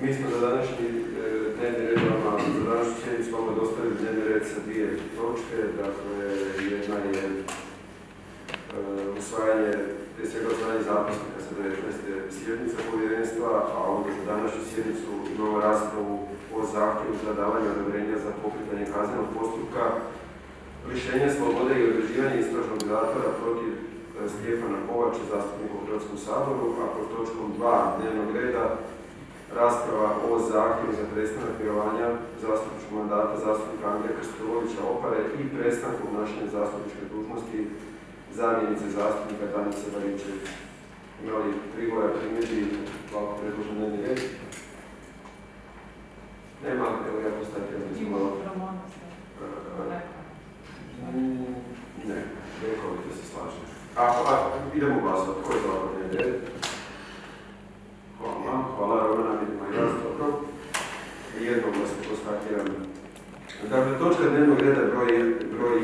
Mi smo za današnji e, dnevni red vama, za današnju sjednicu vama dostavili dnevni red sa dvije točke. Dakle, jedna je e, usvajanje, prije svega usvajanje zapisnika sa 19. sjednice povjerenstva, a onda za današnju sjednicu imamo raspravu o zahtjevu za davanje odobrenja za pokretanje kaznenog postupka, lišenje slobode i određivanje istražnog zatvora protiv e, Stjepana Kovača, zastupnika u Hrvatskom saboru, a pod točkom 2 dnevnog reda rasprava o zahtjevu za prestanak mirovanja zastupničkog mandata zastupnika Andrija Krstolovića Opare i prestanku obnašanja zastupničke dužnosti zamjenice zastupnika Danice Baričević. Imali prigovora primjedbi ovako predložen dnevni red? Nema, evo ja postavljam recimo... Mm, Ne, rekao bih da se slažem. Ako, a, idemo glasovati. Ko je za ovaj dnevni red? Hvala, hvala Romana, vidimo i vas, dobro. Jednoglasno konstatiram. Dakle, točka dnevnog reda broj,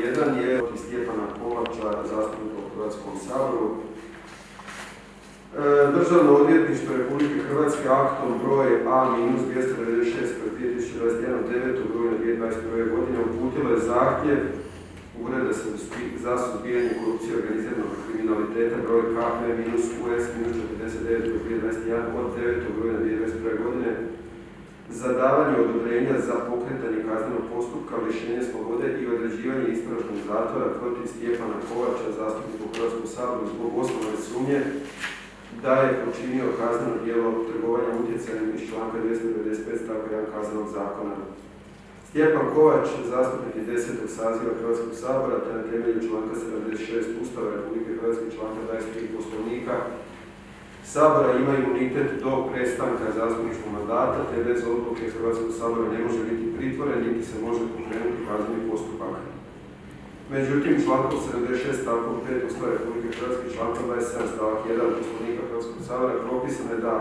1 je od Stjepana Kovača, zastupnika u Hrvatskom saboru. E, Državno odvjetništvo Republike Hrvatske aktom broj A-296 kroz 2021 9. rujna 2021. godine uputilo je zahtjev Ureda za suzbijanje korupcije organiziranog kriminaliteta broj KP-US-49 2021 od 9. rujna 2021. godine za davanje odobrenja za pokretanje kaznenog postupka, lišenje slobode i određivanje istražnog zatvora protiv Stjepana Kovača, zastupnika u Hrvatskom saboru zbog osnovne sumnje da je počinio kazneno djelo trgovanja utjecajem iz članka 295 stavka 1 kaznenog zakona. Stjepan Kovač, zastupnik iz 10. saziva Hrvatskog sabora, te na temelju članka 76 Ustava Republike Hrvatske članka 23 Poslovnika Sabora ima imunitet do prestanka zastupničkog mandata, te bez odluke Hrvatskog sabora ne može biti pritvoren, niti se može pokrenuti kazneni postupak. Međutim, člankom 76 stavkom 5 Ustava Republike Hrvatske člankom 27 stavak 1 Poslovnika Hrvatskog sabora propisano je da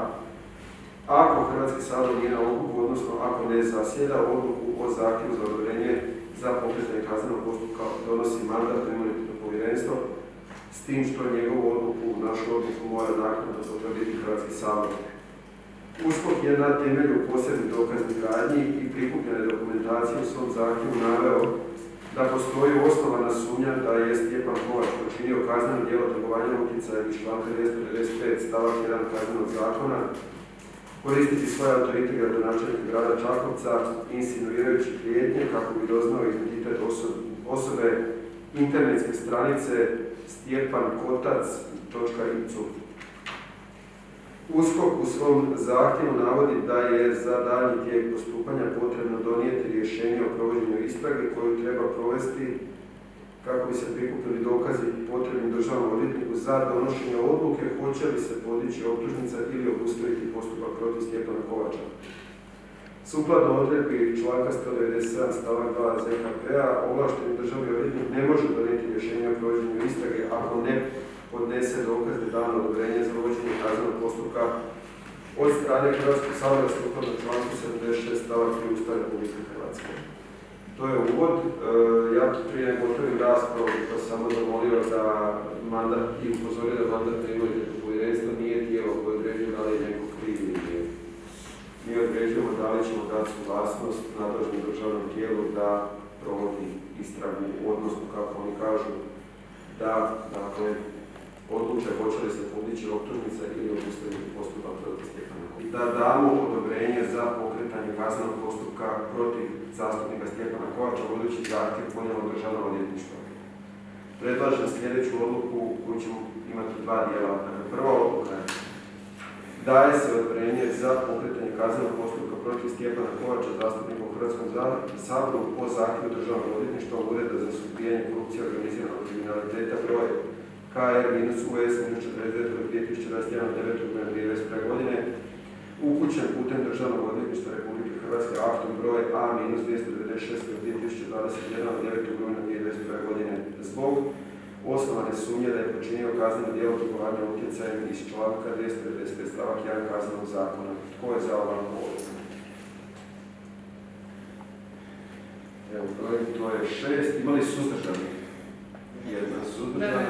ako Hrvatski sabor nije na okupu, odnosno ako ne zasjeda odluku o zahtjevu za odobrenje za pokretanje kaznenog postupka donosi mandat imunitetno povjerenstvo, s tim što njegovu odluku, našu odluku mora naknadno potvrditi Hrvatski sabor. USKOK je na temelju posebnih dokaznih radnji i prikupljene dokumentacije u svom zahtjevu naveo da postoji osnovana sumnja da je Stjepan Kovač počinio kazneno djelo trgovanja utjecaja iz članka 295 stavak 1 kaznenog zakona koristiti svoje autorite gradonačelnika grada Čakovca, insinuirajući prijetnje kako bi doznao identitet osobe internetske stranice stjepankotac.icu. USKOK u svom zahtjevu navodi da je za daljnji tijek postupanja potrebno donijeti rješenje o provođenju istrage koju treba provesti kako bi se prikupili dokazi potrebni državnom odvjetniku za donošenje odluke hoće li se podići optužnica ili obustaviti postupak protiv Stjepana Kovača. Sukladno odredbi članka 197 stavak 2 ZKP-a, ovlašteni državni odvjetnik ne može donijeti rješenje o provođenju istrage ako ne podnese dokaz da dano odobrenje za uvođenje kaznenog postupka od strane Hrvatskog sabora sukladno članku 76 stavak 3 Ustava Republike Hrvatske. To je uvod. E, ja prije nego otvorim raspravu, pa samo zamolio da mandat i upozorio da mandat ne imate povjerenstva nije tijelo koje određuje da li je neko kriv ili nije. Mi određujemo da li ćemo dati suglasnost nadležnom državnom tijelu da provodi istragu, odnosno kako oni kažu, da dakle, odluče hoće li se podići optužnica ili obustaviti postupak protiv Stjepana Da damo odobrenje za pokretanje kaznenog postupka protiv zastupnika Stjepana Kovača, budući zahtjev podnijelo državno odvjetništvo. Predlažem sljedeću odluku koju ćemo imati dva dijela. Prva odluka je daje se odobrenje za pokretanje kaznenog postupka protiv Stjepana Kovača, zastupnika u Hrvatskom saboru po zahtjevu državnog odvjetništva Ureda za suzbijanje korupcije organiziranog kriminaliteta broj KR-US-49-2021 godine upućen putem Državnog odvjetništva Republike Hrvatske aktom broj A-296-2021 od 9. rujna 2021. godine zbog osnovane sumnje da je počinio kazneno djelo trgovanja utjecajem iz članka 295 stavak 1 kaznenog zakona. Tko je za ovakvu odluku? Evo, broj, to je šest. Imali suzdržanih? Jedna suzdržana.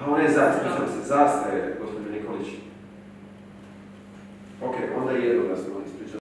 A ona je za, ispričam se, zastaje, gospođo Nikolić. Ok, onda onda jednoglasno